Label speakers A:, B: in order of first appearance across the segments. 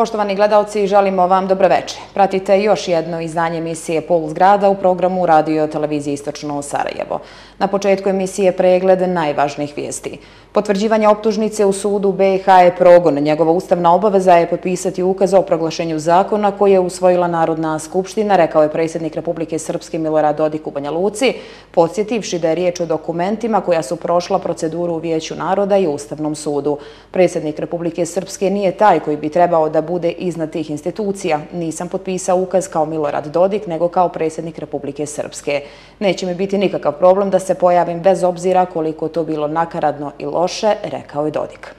A: Poštovani gledalci, želimo vam dobroveče. Pratite još jedno izdanje emisije Puls grada u programu Radio Televizije Istočno Sarajevo. Na početku emisije pregled najvažnijih vijesti. Potvrđivanje optužnice u sudu BiH je progon. Njegova ustavna obaveza je potpisati ukaz o proglašenju zakona koje je usvojila Narodna skupština, rekao je predsjednik Republike Srpske Milorad Dodik u Banja Luci, podsjetivši da je riječ o dokumentima koja su prošla proceduru u Vijeću naroda i Ustavnom sudu. Predsjednik Republike Srpske nije taj koji bi trebao da bude iznad tih institucija. Nisam potpisao ukaz kao Milorad Dodik, nego kao predsjednik Republike Srpske. Neće mi biti nikakav problem da se pojavim bez obzira koliko to bilo nakaradno i loše, rekao je Dodik.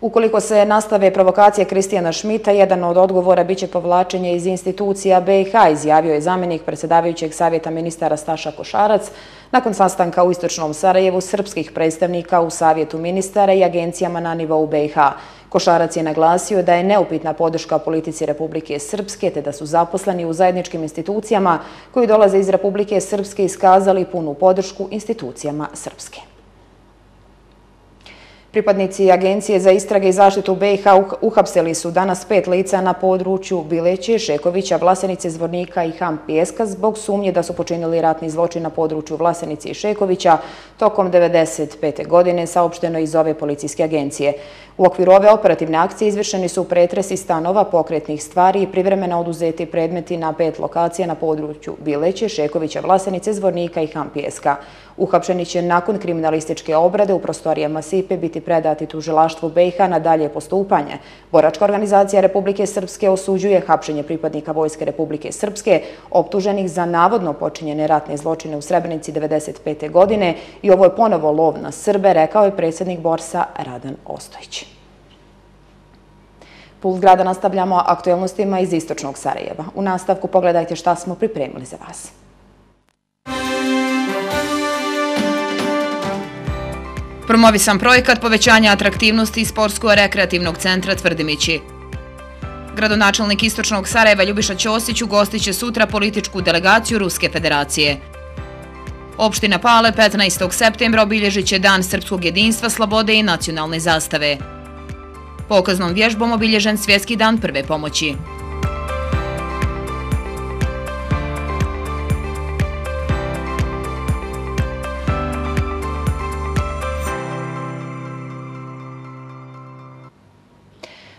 A: Ukoliko se nastave provokacije Kristijana Šmita, jedan od odgovora biće povlačenje iz institucija BiH, izjavio je zamjenik predsjedavajućeg savjeta ministara Staša Košarac nakon sastanka u Istočnom Sarajevu srpskih predstavnika u savjetu ministara i agencijama na nivou BiH. Košarac je naglasio da je neupitna podrška politici Republike Srpske te da su zaposleni u zajedničkim institucijama koji dolaze iz Republike Srpske iskazali punu podršku institucijama Srpske. Pripadnici Agencije za istrage i zaštitu BiH uhapsili su danas pet lica na području Bileće, Šekovića, Vlasenice, Zvornika i Ham Pijeska zbog sumnje da su počinili ratni zločin na području Vlasenice i Šekovića tokom 1995. godine, saopšteno iz ove policijske agencije. U okviru ove operativne akcije izvršeni su pretresi stanova, pokretnih stvari i privremeno oduzeti predmeti na pet lokacija na području Bileće, Šekovića, Vlasenice, Zvornika i Hampijeska. Uhapšeni će nakon kriminalističke obrade u prostorijama SIPE biti predati tužilaštvu BiH na dalje postupanje. Boračka organizacija Republike Srpske osuđuje hapšenje pripadnika Vojske Republike Srpske optuženih za navodno počinjene ratne zločine u Srebrenici 1995. godine i ovo je ponovo lov na Srbe, rekao je predsjednik Borsa Radan Ostojić. Puls grada nastavljamo aktuelnostima iz Istočnog Sarajeva. U nastavku pogledajte šta smo pripremili za vas.
B: Promovisan projekat povećanja atraktivnosti sportsko-rekreativnog centra Tvrdimići. Gradonačelnik Istočnog Sarajeva Ljubiša Ćosić ugostit će sutra političku delegaciju Ruske federacije. Opština Pale 15. septembra obilježit će Dan srpskog jedinstva, slobode i nacionalne zastave. Pokaznom vježbom obilježen svjetski dan prve pomoći.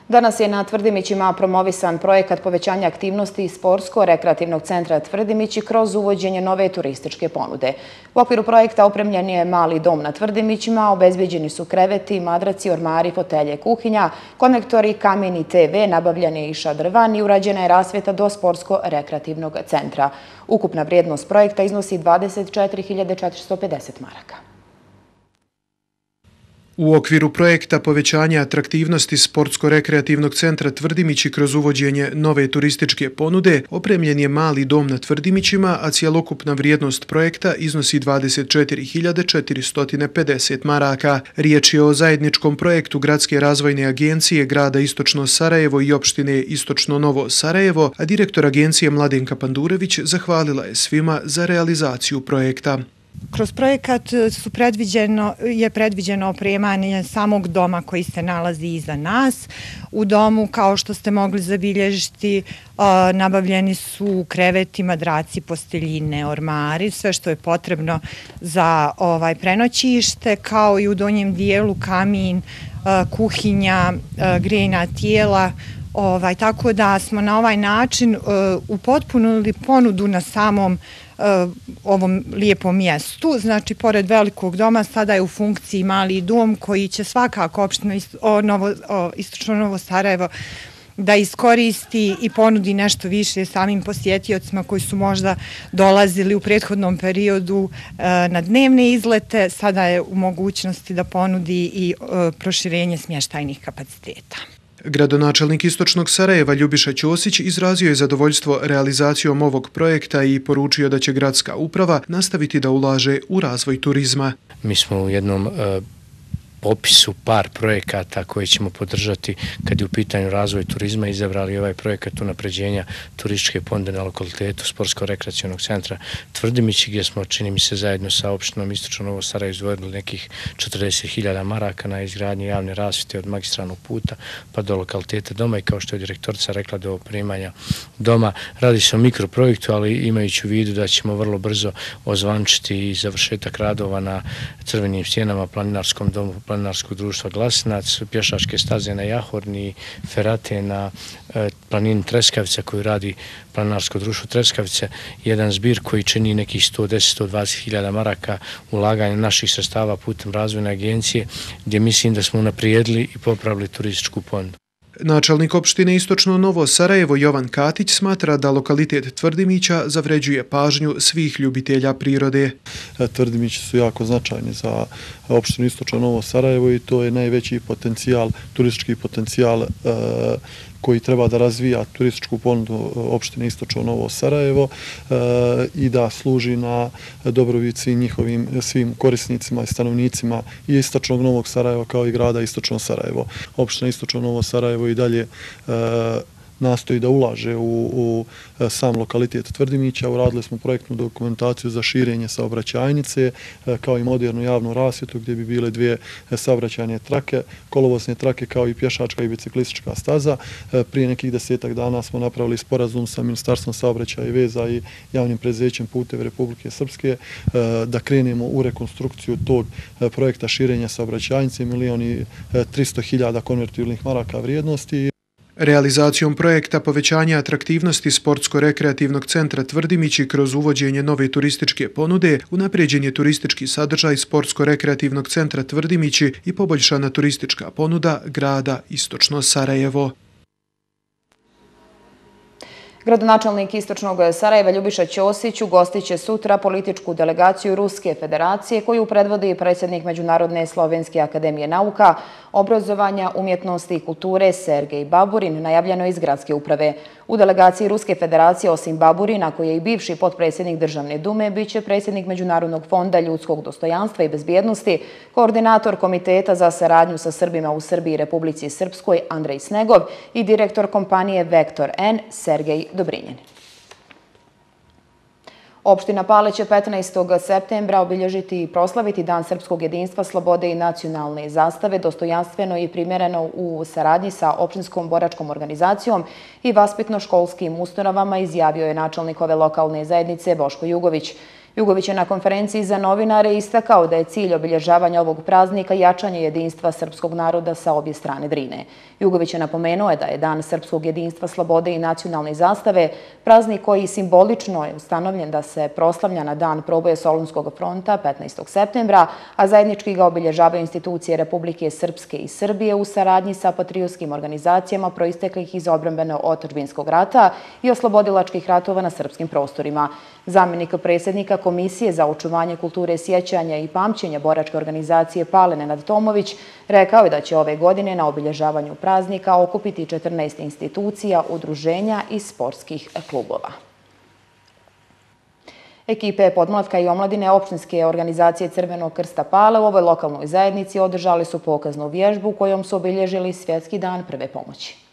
A: Danas je na Tvrdimićima promovisan projekat povećanja aktivnosti Sportsko-rekreativnog centra Tvrdimići kroz uvođenje nove turističke ponude. U okviru projekta opremljen je mali dom na Tvrdimićima, obezbeđeni su kreveti, madraci, ormari, fotelje, kuhinja, konektori, kameni, TV, nabavljan je iša drvan i urađena je rasveta do Sportsko-rekreativnog centra. Ukupna vrijednost projekta iznosi 24.450 maraka.
C: U okviru projekta povećanja atraktivnosti Sportsko-rekreativnog centra Tvrdimići kroz uvođenje nove turističke ponude, opremljen je mali dom na Tvrdimićima, a cijelokupna vrijednost projekta iznosi 24.450 maraka. Riječ je o zajedničkom projektu Gradske razvojne agencije grada Istočno Sarajevo i opštine Istočno Novo Sarajevo, a direktor agencije Mladenka Pandurević zahvalila je svima za realizaciju projekta.
D: Kroz projekat e, su predviđeno, je predviđeno opremanje samog doma koji se nalazi iza nas. U domu, kao što ste mogli zabilježiti, e, nabavljeni su kreveti, madraci, posteljine, ormari, sve što je potrebno za ovaj prenoćište, kao i u donjem dijelu kamin, e, kuhinja, grejna tijela, Ovaj, tako da smo na ovaj način uh, upotpunili ponudu na samom uh, Eh, ovom lijepom mjestu. Znači, pored velikog doma sada je u funkciji mali dom koji će svakako opštino o, novo, o, istočno Novo Sarajevo da iskoristi i ponudi nešto više samim posjetiocima koji su možda dolazili u prethodnom periodu eh, na dnevne izlete. Sada je u mogućnosti da ponudi i eh, proširenje smještajnih kapaciteta.
C: Gradonačelnik Istočnog Sarajeva Ljubiša Ćosić izrazio je zadovoljstvo realizacijom ovog projekta i poručio da će gradska uprava nastaviti da ulaže u razvoj turizma.
E: Mi smo u jednom e, popisu par projekata koje ćemo podržati kad je u pitanju razvoj turizma izabrali ovaj projekat unapređenja turističke ponde na lokalitetu Sportsko-rekreacijonog centra Tvrdimići gdje smo, čini mi se, zajedno sa opštinom Istočno Novo Sarajevo izvojili nekih 40.000 maraka na izgradnji javne rasvite od magistralnog puta pa do lokaliteta doma i kao što je direktorica rekla do primanja doma. Radi se o mikroprojektu, ali imajući u vidu da ćemo vrlo brzo ozvančiti i završetak radova na crvenim stjenama planinarskom domu planinarskog društva Glasinac, pješačke staze na Jahorni, ferate na e, planini Treskavica koju radi planinarsko društvo Treskavice, jedan zbir koji čini nekih 110-120 hiljada maraka ulaganja naših sastava putem razvojne agencije, gdje mislim da smo naprijedili i popravili turističku pondu.
C: Načelnik opštine Istočno Novo Sarajevo Jovan Katić smatra da lokalitet Tvrdimića zavređuje pažnju svih ljubitelja prirode.
F: E, Tvrdimići su jako značajni za opštinu Istočno Novo Sarajevo i to je najveći potencijal, turistički potencijal e, koji treba da razvija turističku ponudu e, opštine Istočno Novo Sarajevo e, i da služi na dobrovici njihovim svim korisnicima i stanovnicima i Istočnog Novog Sarajeva kao i grada Istočno Sarajevo. Opština Istočno Novo Sarajevo i dalje e, nastoji da ulaže u, u e, sam lokalitet Tvrdimića. Uradili smo projektnu dokumentaciju za širenje saobraćajnice e, kao i modernu javnu rasvjetu gdje bi bile dvije e, saobraćajne trake, kolovosne trake kao i pješačka i biciklistička staza. Prije nekih desetak dana smo napravili sporazum sa Ministarstvom saobraćaja i veza i javnim prezećem puteve Republike Srpske da krenemo u rekonstrukciju tog projekta širenja saobraćajnice milioni 300 hiljada konvertibilnih maraka vrijednosti.
C: Realizacijom projekta povećanja atraktivnosti Sportsko-rekreativnog centra Tvrdimići kroz uvođenje nove turističke ponude, unapređen je turistički sadržaj Sportsko-rekreativnog centra Tvrdimići i poboljšana turistička ponuda grada Istočno Sarajevo.
A: Gradonačelnik Istočnog Sarajeva Ljubiša Ćosić ugostiće sutra političku delegaciju Ruske federacije koju predvodi predsjednik Međunarodne Slovenske akademije nauka, obrazovanja, umjetnosti i kulture Sergej Baburin, najavljeno iz gradske uprave. U delegaciji Ruske federacije osim Baburina, koji je i bivši potpredsjednik Državne dume, bit će predsjednik Međunarodnog fonda ljudskog dostojanstva i bezbjednosti, koordinator Komiteta za saradnju sa Srbima u Srbiji i Republici Srpskoj Andrej Snegov i direktor kompanije Vektor N Sergej Dobrinjen. Opština Pale će 15. septembra obilježiti i proslaviti Dan Srpskog jedinstva, slobode i nacionalne zastave, dostojanstveno i primjereno u saradnji sa opštinskom boračkom organizacijom i vaspitno-školskim ustanovama, izjavio je načelnik ove lokalne zajednice Boško Jugović. Jugović je na konferenciji za novinare istakao da je cilj obilježavanja ovog praznika jačanje jedinstva srpskog naroda sa obje strane Drine. Jugović je napomenuo da je Dan srpskog jedinstva, slobode i nacionalne zastave praznik koji simbolično je ustanovljen da se proslavlja na dan proboje Solunskog fronta 15. septembra, a zajednički ga obilježavaju institucije Republike Srpske i Srbije u saradnji sa patriotskim organizacijama proisteklih iz obrambeno otržbinskog rata i oslobodilačkih ratova na srpskim prostorima. Zamjenik predsjednika Komisije za očuvanje kulture sjećanja i pamćenja boračke organizacije Palene nad Tomović rekao je da će ove godine na obilježavanju praznika okupiti 14 institucija, udruženja i sportskih klubova. Ekipe podmlatka i omladine opštinske organizacije Crvenog krsta Pale u ovoj lokalnoj zajednici održali su pokaznu vježbu kojom su obilježili svjetski dan prve pomoći.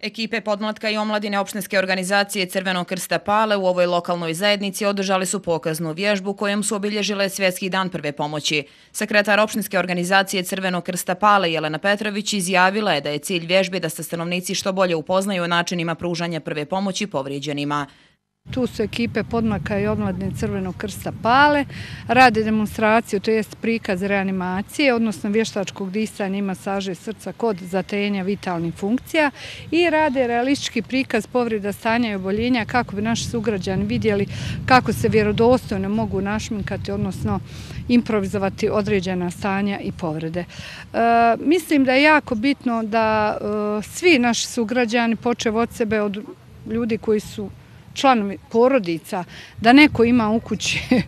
B: Ekipe podmlatka i omladine opštinske organizacije Crvenog krsta Pale u ovoj lokalnoj zajednici održali su pokaznu vježbu kojom su obilježile svjetski dan prve pomoći. Sekretar opštinske organizacije Crvenog krsta Pale Jelena Petrović izjavila je da je cilj vježbe da se stanovnici što bolje upoznaju o načinima pružanja prve pomoći povrijeđenima.
G: Tu su ekipe podmaka i omladne crvenog krsta pale, rade demonstraciju, to jest prikaz reanimacije, odnosno vještačkog disanja i masaže srca kod zatejenja vitalnih funkcija i rade realistički prikaz povreda stanja i oboljenja kako bi naši sugrađani vidjeli kako se vjerodostojno mogu našminkati, odnosno improvizovati određena stanja i povrede. E, mislim da je jako bitno da e, svi naši sugrađani počev od sebe, od ljudi koji su članovi porodica, da neko ima u kući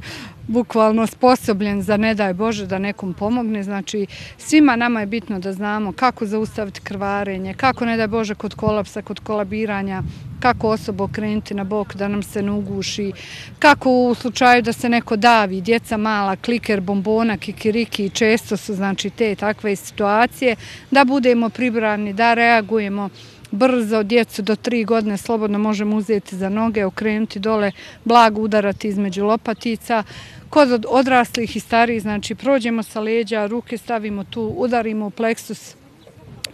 G: bukvalno sposobljen za ne daj Bože da nekom pomogne. Znači, svima nama je bitno da znamo kako zaustaviti krvarenje, kako ne daj Bože kod kolapsa, kod kolabiranja kako osobu okrenuti na bok da nam se ne uguši, kako u slučaju da se neko davi, djeca mala, kliker, bombona, kikiriki, često su znači te takve situacije, da budemo pribrani, da reagujemo brzo, djecu do tri godine slobodno možemo uzeti za noge, okrenuti dole, blago udarati između lopatica, Kod odraslih i starijih, znači, prođemo sa leđa, ruke stavimo tu, udarimo u pleksus,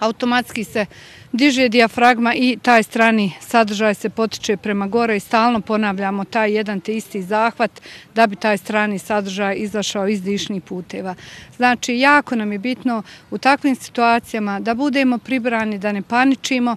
G: automatski se diže diafragma i taj strani sadržaj se potiče prema gore i stalno ponavljamo taj jedan te isti zahvat da bi taj strani sadržaj izašao iz dišnih puteva. Znači, jako nam je bitno u takvim situacijama da budemo pribrani, da ne paničimo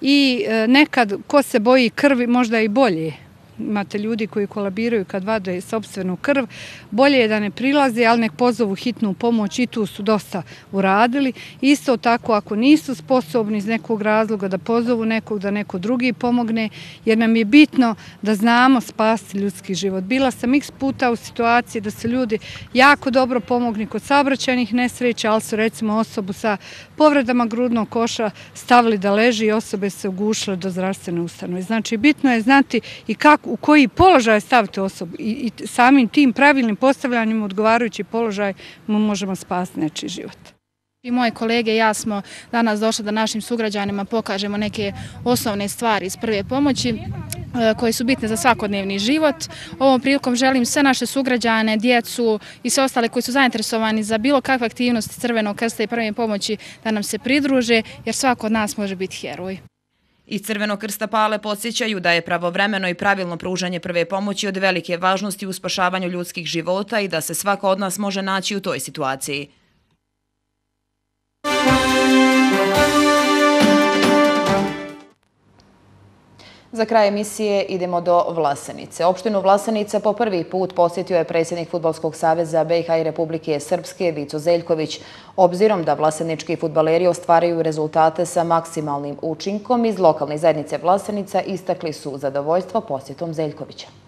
G: i e, nekad ko se boji krvi možda i bolje imate ljudi koji kolabiraju kad vade sobstvenu krv, bolje je da ne prilaze, ali nek pozovu hitnu pomoć i tu su dosta uradili. Isto tako, ako nisu sposobni iz nekog razloga da pozovu nekog, da neko drugi pomogne, jer nam je bitno da znamo spasti ljudski život. Bila sam x puta u situaciji da se ljudi jako dobro pomogni kod saobraćajnih nesreća, ali su recimo osobu sa povredama grudnog koša stavili da leži i osobe se ugušile do zdravstvene ustanove. Znači, bitno je znati i kako u koji položaj stavite osobu i samim tim pravilnim postavljanjem odgovarajući položaj mu možemo spasti nečiji život.
H: I moje kolege i ja smo danas došli da našim sugrađanima pokažemo neke osnovne stvari iz prve pomoći e, koje su bitne za svakodnevni život. Ovom prilikom želim sve naše sugrađane, djecu i sve ostale koji su zainteresovani za bilo kakve aktivnosti Crvenog krsta i prve pomoći da nam se pridruže jer svako od nas može biti heroj.
B: Iz Crvenog krsta pale podsjećaju da je pravovremeno i pravilno pružanje prve pomoći od velike važnosti u spašavanju ljudskih života i da se svako od nas može naći u toj situaciji. Za kraj emisije idemo do Vlasenice. Opštinu Vlasenica po prvi put posjetio je predsjednik Futbolskog saveza BiH i Republike Srpske, Vico Zeljković. Obzirom da vlasenički futbaleri ostvaraju rezultate sa maksimalnim učinkom, iz lokalne zajednice Vlasenica istakli su zadovoljstvo posjetom Zeljkovića.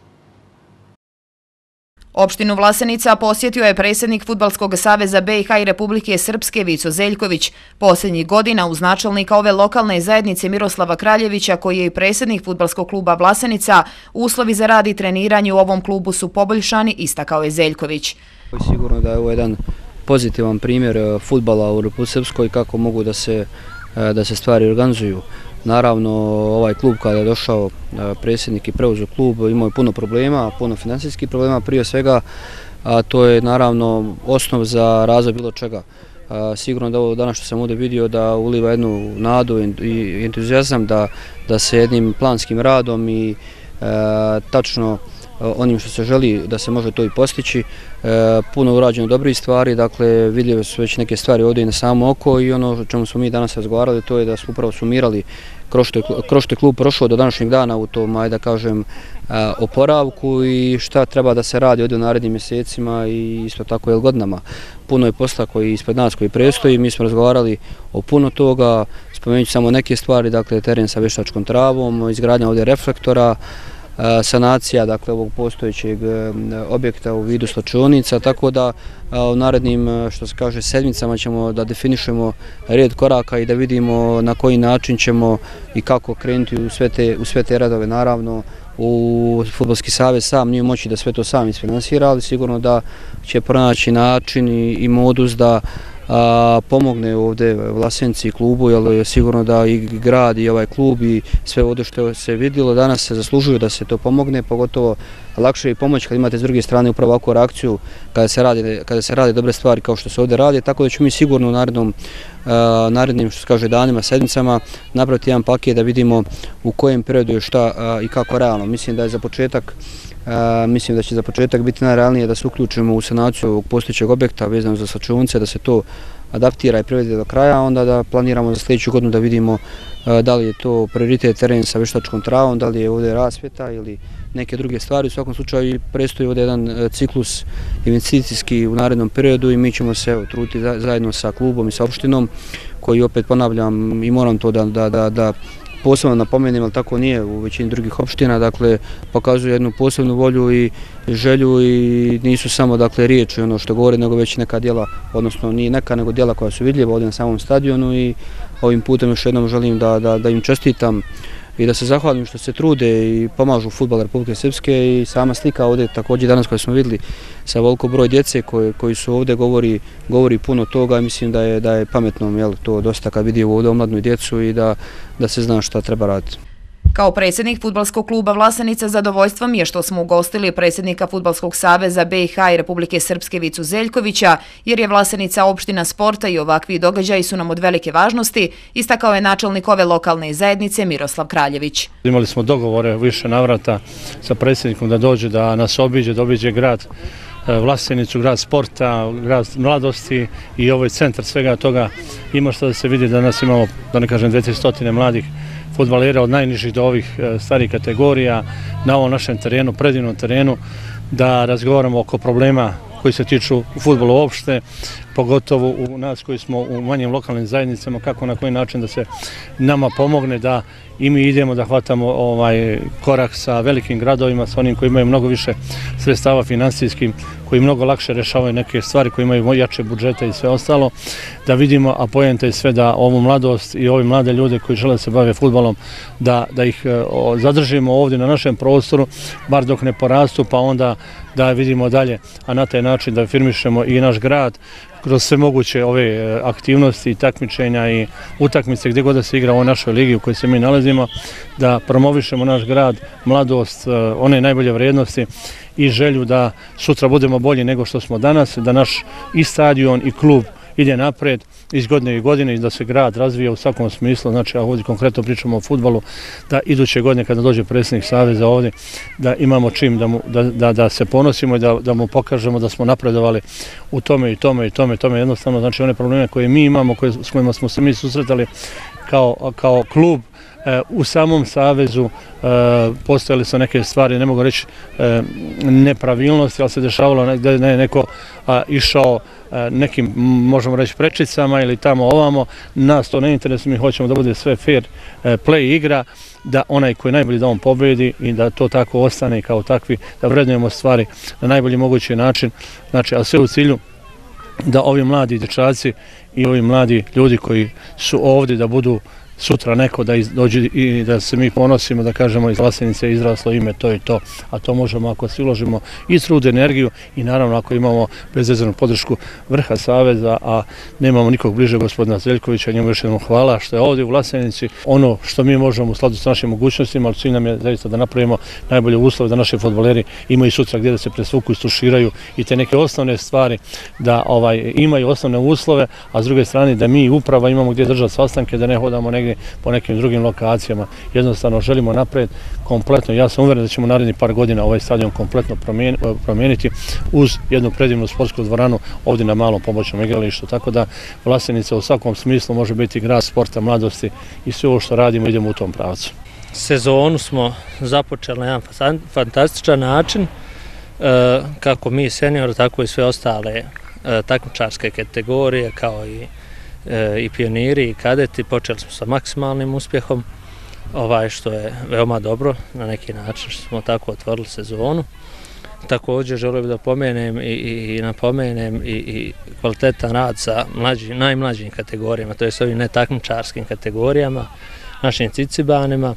B: Opštinu Vlasenica posjetio je predsjednik Futbalskog saveza BiH i Republike Srpske Vico Zeljković. Posljednjih godina uz načelnika ove lokalne zajednice Miroslava Kraljevića, koji je i predsjednik Futbalskog kluba Vlasenica, uslovi za rad i treniranje u ovom klubu su poboljšani, istakao je Zeljković.
I: Sigurno da je ovo jedan pozitivan primjer e, futbala u Republike Srpskoj kako mogu da se eh, stvari organizuju. Naravno, ovaj klub kada je došao e, predsjednik i preuzio klub imao je puno problema, puno financijskih problema prije svega, a to je naravno osnov za razvoj bilo čega. E, sigurno da ovo danas što sam ovdje vidio da uliva jednu nadu i entuzijazam da, da se jednim planskim radom i e, tačno e, onim što se želi da se može to i postići. E, puno urađeno dobrih stvari, dakle vidljive su već neke stvari ovdje i na samo oko i ono o čemu smo mi danas razgovarali to je da smo upravo sumirali kroz što je klub prošao do današnjeg dana u tom, ajde da kažem, oporavku i šta treba da se radi ovdje u narednim mjesecima i isto tako je godinama. Puno je posla koji ispred nas koji prestoji, mi smo razgovarali o puno toga, spomenut samo neke stvari, dakle teren sa veštačkom travom, izgradnja ovdje reflektora, E, sanacija dakle ovog postojećeg e, objekta u vidu slačionica, tako da e, u narednim što se kaže sedmicama ćemo da definišemo red koraka i da vidimo na koji način ćemo i kako krenuti u sve te, u sve te radove. Naravno, u Futbolski savez sam nije moći da sve to sam isfinansira, ali sigurno da će pronaći način i, i modus da pomogne ovdje Vlasenci klubu, jer je sigurno da i grad i ovaj klub i sve ovdje što se vidjelo danas se zaslužuju da se to pomogne, pogotovo lakše i pomoć kad imate s druge strane upravo ovakvu reakciju kada se radi, kada se radi dobre stvari kao što se ovdje radi, tako da ćemo mi sigurno u narednom, narednim što se kaže danima, sedmicama napraviti jedan paket da vidimo u kojem periodu je šta i kako realno. Mislim da je za početak mislim da će za početak biti najrealnije da se uključimo u sanaciju ovog postojećeg objekta vezano za sačuvnice, da se to adaptira i prevede do kraja, onda da planiramo za sljedeću godinu da vidimo da li je to prioritet teren sa veštačkom travom, da li je ovdje rasvjeta ili neke druge stvari. U svakom slučaju prestoji ovdje jedan e, ciklus investicijski u narednom periodu i mi ćemo se truti zajedno sa klubom i sa opštinom koji opet ponavljam i moram to da, da, da, da posebno napomenem, ali tako nije u većini drugih opština, dakle pokazuju jednu posebnu volju i želju i nisu samo dakle riječi ono što govore, nego već neka djela, odnosno nije neka, nego djela koja su vidljiva ovdje na samom stadionu i ovim putem još jednom želim da, da, da im čestitam i da se zahvalim što se trude i pomažu futbol Republike Srpske i sama slika ovdje također danas koju smo vidjeli sa veliko broj djece koji, koji su ovdje govori, govori puno toga i mislim da je, da je pametno jel, to dosta kad vidi ovdje omladnu djecu i da, da se zna šta treba raditi.
B: Kao predsjednik futbalskog kluba Vlasenica zadovoljstvom je što smo ugostili predsjednika Futbalskog saveza BiH i Republike Srpske Vicu Zeljkovića, jer je Vlasenica opština sporta i ovakvi događaji su nam od velike važnosti, istakao je načelnik ove lokalne zajednice Miroslav Kraljević.
J: Imali smo dogovore više navrata sa predsjednikom da dođe da nas obiđe, da obiđe grad e, Vlasenicu, grad sporta, grad mladosti i ovaj centar svega toga. Ima što da se vidi da nas imamo, da ne kažem, 200 mladih futbalera od najnižih do ovih e, starih kategorija na ovom našem terenu, predivnom terenu, da razgovaramo oko problema koji se tiču futbola uopšte, pogotovo u nas koji smo u manjim lokalnim zajednicama, kako na koji način da se nama pomogne da i mi idemo da hvatamo ovaj korak sa velikim gradovima, sa onim koji imaju mnogo više sredstava finansijskim, koji mnogo lakše rešavaju neke stvari, koji imaju jače budžete i sve ostalo, da vidimo, a pojente sve da ovu mladost i ovi mlade ljude koji žele se bave futbalom, da, da ih e, o, zadržimo ovdje na našem prostoru, bar dok ne porastu, pa onda da vidimo dalje, a na taj način da firmišemo i naš grad, kroz sve moguće ove e, aktivnosti i takmičenja i utakmice gdje god da se igra u našoj ligi u kojoj se mi nalazimo, da promovišemo naš grad, mladost, e, one najbolje vrijednosti i želju da sutra budemo bolji nego što smo danas, da naš i stadion i klub ide napred iz godine i godine i da se grad razvija u svakom smislu, znači a ovdje konkretno pričamo o futbalu, da iduće godine kada dođe predsjednik Saveza ovdje, da imamo čim da, mu, da, da, da se ponosimo i da, da mu pokažemo da smo napredovali u tome i tome i tome, tome. Jednostavno, znači one probleme koje mi imamo, koje, s kojima smo se mi susretali kao, kao klub, u samom savezu e, postojali su neke stvari, ne mogu reći e, nepravilnosti, ali se dešavalo da je neko išao e, nekim, možemo reći, prečicama ili tamo ovamo. Nas to ne interesuje, mi hoćemo da bude sve fair e, play igra, da onaj koji je najbolji da on pobedi i da to tako ostane kao takvi, da vrednujemo stvari na najbolji mogući način. Znači, ali sve u cilju da ovi mladi dječaci i ovi mladi ljudi koji su ovdje da budu sutra neko da dođe i da se mi ponosimo, da kažemo iz Lasenice izraslo ime, to i to. A to možemo ako se uložimo i trud, energiju i naravno ako imamo bezvezanu podršku vrha Saveza, a nemamo nikog bliže gospodina Zeljkovića, njemu još jednom hvala što je ovdje u Lasenici. Ono što mi možemo u skladu sa našim mogućnostima, ali cilj nam je zaista da napravimo najbolje uslove da naši futboleri imaju sutra gdje da se presvuku i stuširaju i te neke osnovne stvari da ovaj imaju osnovne uslove, a s druge strane da mi uprava imamo gdje držati sastanke, da ne hodamo negdje negdje po nekim drugim lokacijama. Jednostavno želimo napred kompletno. Ja sam uveren da ćemo naredni par godina ovaj stadion kompletno eh, promijeniti uz jednu predivnu sportsku dvoranu ovdje na malom pomoćnom igralištu. Tako da Vlasenica u svakom smislu može biti grad sporta, mladosti i sve ovo što radimo idemo u tom pravcu.
K: Sezonu smo započeli na jedan fantastičan način eh, kako mi senior, tako i sve ostale eh, takmičarske kategorije kao i E, i pioniri i kadeti, počeli smo sa maksimalnim uspjehom, ovaj što je veoma dobro na neki način što smo tako otvorili sezonu. Također želio bih da pomenem i, i, i napomenem i, i kvalitetan rad sa mlađi, najmlađim kategorijama, to je s ovim netakmičarskim kategorijama, našim cicibanima,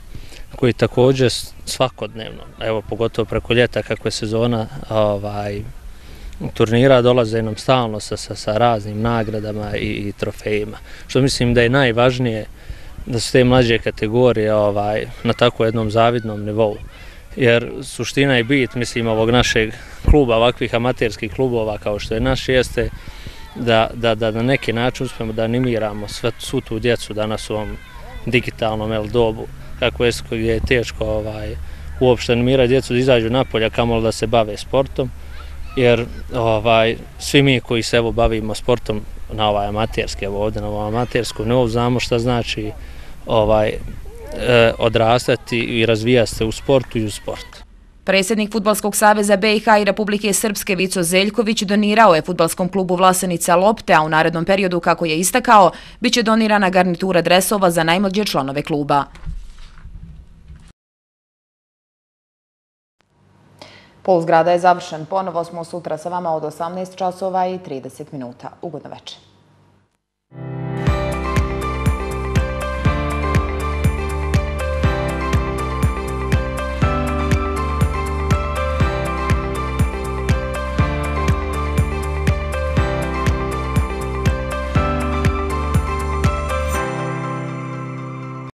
K: koji također svakodnevno, evo pogotovo preko ljeta kako je sezona ovaj, turnira dolaze nam stalno sa, sa, sa raznim nagradama i, i trofejima. Što mislim da je najvažnije da su te mlađe kategorije ovaj, na tako jednom zavidnom nivou. Jer suština i bit, mislim, ovog našeg kluba, ovakvih amaterskih klubova kao što je naš, jeste da, da, da na neki način uspemo da animiramo sve, svu tu djecu danas u ovom digitalnom el, dobu, kako je, je teško ovaj, uopšte animirati djecu da izađu napolja, kamo da se bave sportom jer ovaj svi mi koji se evo bavimo sportom na ovaj amaterski evo ovdje na ovom amaterskom nivou znamo šta znači ovaj e, odrastati i razvijati se u sportu i u sportu.
B: Predsjednik Futbalskog saveza BiH i Republike Srpske Vico Zeljković donirao je Futbalskom klubu Vlasenica Lopte, a u narednom periodu, kako je istakao, bit će donirana garnitura dresova za najmlađe članove kluba.
A: Pol zgrada je završen. Ponovo smo sutra sa vama od 18 časova i 30 minuta. Ugodno večer.